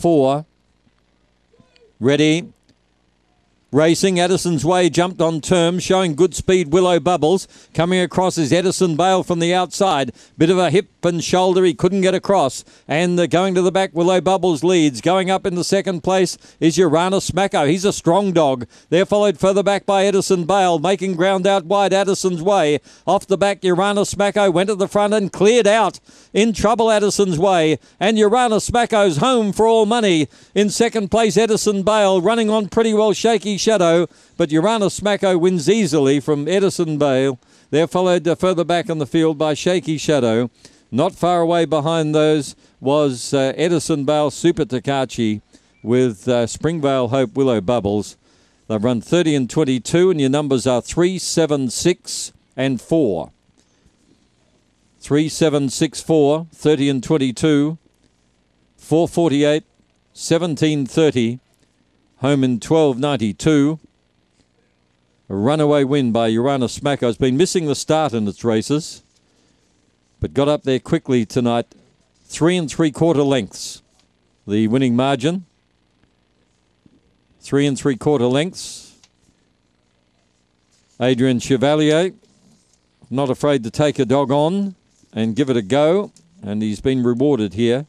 four. Ready. Racing, Edison's Way jumped on terms, showing good speed. Willow Bubbles coming across is Edison Bale from the outside. Bit of a hip and shoulder, he couldn't get across. And uh, going to the back, Willow Bubbles leads. Going up in the second place is Uranus Smacko. He's a strong dog. They're followed further back by Edison Bale, making ground out wide. Addison's Way off the back. Uranus Smacko went to the front and cleared out. In trouble, Addison's Way. And Uranus Smacko's home for all money. In second place, Edison Bale running on pretty well shaky shadow, but Uranus Smacko wins easily from Edison Bale. They're followed further back in the field by Shaky Shadow. Not far away behind those was uh, Edison Bale Super Takachi with uh, Springvale Hope Willow Bubbles. They've run 30 and 22, and your numbers are 3, 7, 6, and 4. 3, 7, 6, 4, 30 and 22, 448, 1730, home in 1292. A runaway win by Uranus Smacko. It's been missing the start in its races, but got up there quickly tonight. Three and three quarter lengths, the winning margin. Three and three quarter lengths. Adrian Chevalier, not afraid to take a dog on and give it a go, and he's been rewarded here.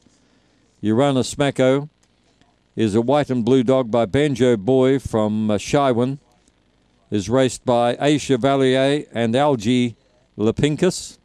Uranus Smacko oh, is a white and blue dog by Banjo Boy from uh, Shywin. Is raced by A Chevalier and Algie Lepinkus.